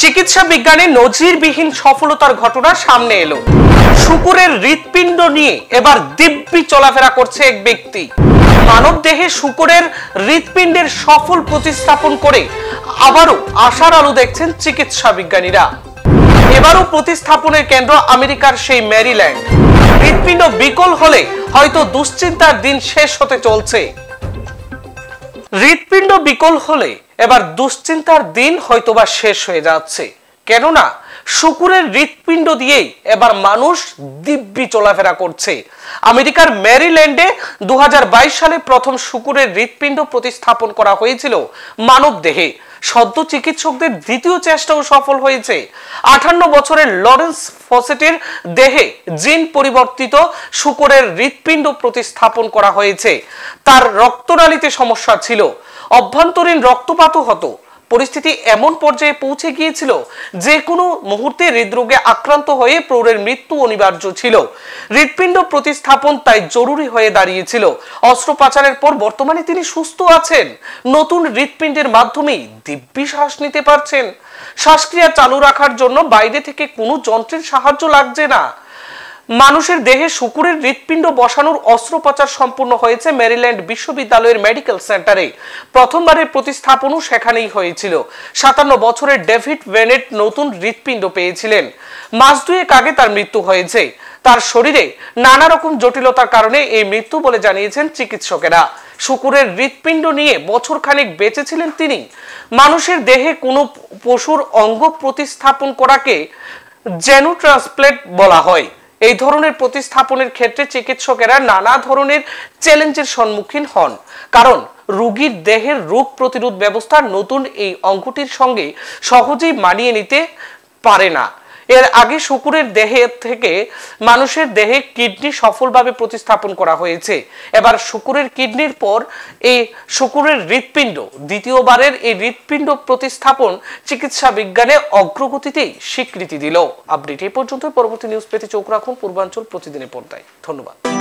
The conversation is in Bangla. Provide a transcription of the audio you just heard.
চিকিৎসা বিজ্ঞানে নজিরবিহীন সফলতার ঘটনা সামনে এলো। শুকুরের হৃৎপিণ্ড নিয়ে এবার দিব্যি চলাফেরা করছে এক ব্যক্তি। মানব দেহে শুকুরের হৃৎপিণ্ডের সফল প্রতিস্থাপন করে আবারও আশার আলো দেখছেন চিকিৎসা বিজ্ঞানীরা। এবারও প্রতিস্থাপনের কেন্দ্র আমেরিকার সেই ম্যারিল্যান্ড। হৃৎপিণ্ড বিকল হলে হয়তো দুশ্চিন্তার দিন শেষ হতে চলছে। হৃৎপিণ্ড বিকল হলে এবার দুশ্চিন্তার দিন হয়তোবা শেষ হয়ে যাচ্ছে। কেননা শুকুরের হৃৎপিণ্ড দিয়েই এবার মানুষ দিব্যি চলাফেরা করছে। আমেরিকার ম্যারিল্যান্ডে দু সালে প্রথম শুকুরের হৃৎপিণ্ড প্রতিস্থাপন করা হয়েছিল মানব দেহে। সদ্য চিকিৎসকদের দ্বিতীয় চেষ্টাও সফল হয়েছে। আঠান্ন বছরের লরেন্স ফসেটের দেহে জিন পরিবর্তিত শুকরের হৃৎপিণ্ড প্রতিস্থাপন করা হয়েছে। তার রক্তনালীতে সমস্যা ছিল। অভ্যন্তরীণ রক্তপাতও হতো। পরিস্থিতি এমন পর্যায়ে পৌঁছে গিয়েছিল যে কোনো মুহূর্তে হৃদরোগে আক্রান্ত হয়ে প্রৌঢ়ের মৃত্যু অনিবার্য ছিল। হৃৎপিণ্ড প্রতিস্থাপন তাই জরুরি হয়ে দাঁড়িয়েছিল। অস্ত্রোপচারের পর বর্তমানে তিনি সুস্থ আছেন। নতুন হৃৎপিণ্ডের মাধ্যমেই দিব্যি শ্বাস নিতে পারছেন। শ্বাসক্রিয়া চালু রাখার জন্য বাইরে থেকে কোনো যন্ত্রের সাহায্য লাগছে না। মানুষের দেহে শুকুরের হৃৎপিণ্ড বসানোর অস্ত্রোপচার সম্পূর্ণ হয়েছে মেরিল্যান্ড বিশ্ববিদ্যালয়ের মেডিকেল সেন্টারে। প্রথমবারের প্রতিস্থাপনও সেখানেই হয়েছিল। সাতান্ন বছরের ডেভিড ভেনেট নতুন হৃৎপিণ্ড পেয়েছিলেন। মাস দুয়েক আগে তার মৃত্যু হয়েছে। তার শরীরে নানা রকম জটিলতার কারণে এই মৃত্যু বলে জানিয়েছেন চিকিৎসকেরা। শুকুরের হৃৎপিণ্ড নিয়ে বছর খানেক বেঁচেছিলেন তিনি। মানুষের দেহে কোনো পশুর অঙ্গ প্রতিস্থাপন করাকে জেনো ট্রান্সপ্লেট বলা হয়। এই ধরনের প্রতিস্থাপনের ক্ষেত্রে চিকিৎসকেরা নানা ধরনের চ্যালেঞ্জের সম্মুখীন হন। কারণ, রোগীর দেহের রোগ প্রতিরোধ ব্যবস্থা নতুন এই অঙ্গটির সঙ্গে সহজেই মানিয়ে নিতে পারে না। এর আগে শুকুরের দেহে থেকে মানুষের দেহে কিডনি সফলভাবে প্রতিস্থাপন করা হয়েছে। এবার শুকুরের কিডনির পর এই শুকুরের হৃৎপিণ্ড, দ্বিতীয়বারের এই হৃৎপিণ্ড প্রতিস্থাপন চিকিৎসা বিজ্ঞানে অগ্রগতিতেই স্বীকৃতি দিল। আপডেট এই পর্যন্ত, পরবর্তী নিউজ পেতে চোখ রাখুন, পূর্বাঞ্চল প্রতিদিনের পর্দায়। ধন্যবাদ।